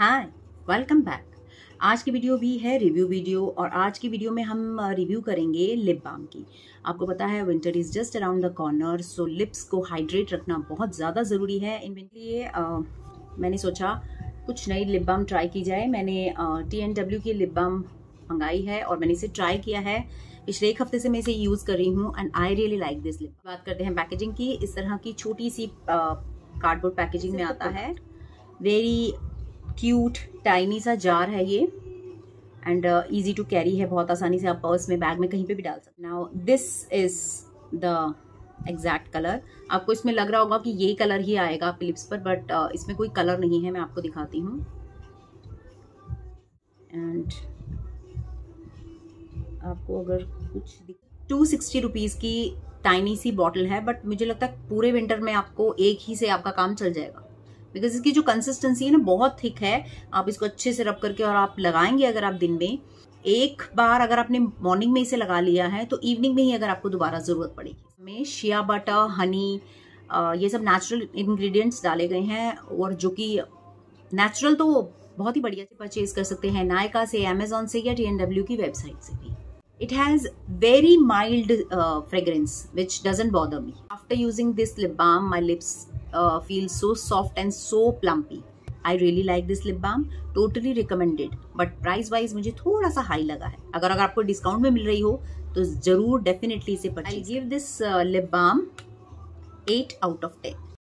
Hi welcome back आज की video भी है रिव्यू वीडियो और आज की वीडियो में हम रिव्यू करेंगे लिप बाम की। आपको पता है winter is just around the corner so lips को हाइड्रेट रखना बहुत ज़्यादा ज़रूरी है। इन लिए मैंने सोचा कुछ नई लिप बाम ट्राई की जाए। मैंने टी एन डब्ल्यू की लिप बाम मंगाई है और मैंने इसे ट्राई किया है। पिछले एक हफ़्ते से मैं इसे यूज़ कर रही हूँ and I really like this lip बात करते हैं पैकेजिंग की। इस तरह की छोटी सी कार्डबोर्ड पैकेजिंग में आता है। वेरी क्यूट टाइनी सा जार है ये. एंड इजी टू कैरी है बहुत आसानी से आप पर्स में बैग में कहीं पे भी डाल सकते now this is the exact colour आपको इसमें लग रहा होगा कि ये कलर ही आएगा आपके लिप्स पर बट uh, इसमें कोई कलर नहीं है मैं आपको दिखाती हूँ. एंड आपको अगर कुछ टू सिक्सटी रुपीज़ की टाइनी सी बॉटल है बट मुझे लगता है पूरे विंटर में आपको एक ही से आपका काम चल जाएगा. बिकॉज़ इसकी जो कंसिस्टेंसी है ना बहुत थिक है। आप इसको अच्छे से रब करके और आप लगाएँगे अगर आप दिन में। एक बार अगर आपने मॉर्निंग में इसे लगा लिया है तो इवनिंग में ही अगर आपको दोबारा ज़रूरत पड़ेगी। में शिया बटर हनी ये सब नेचुरल इंग्रेडिएंट्स डाले गए हैं और जो कि नेचुरल तो बहुत ही बढ़िया से परचेज कर सकते हैं नायका से अमेजोन से या टी की वेबसाइट से भी। Has very mild uh, fragrance which doesn't bother me. After using this lip balm, my lips uh, feels so soft and so plumpy. I really like this lip balm. Totally recommended. But price wise मुझे थोड़ा सा high लगा है अगर अगर आपको discount में मिल रही हो तो ज़रूर डेफिनेटली इसे I give this lip balm 8 out of 10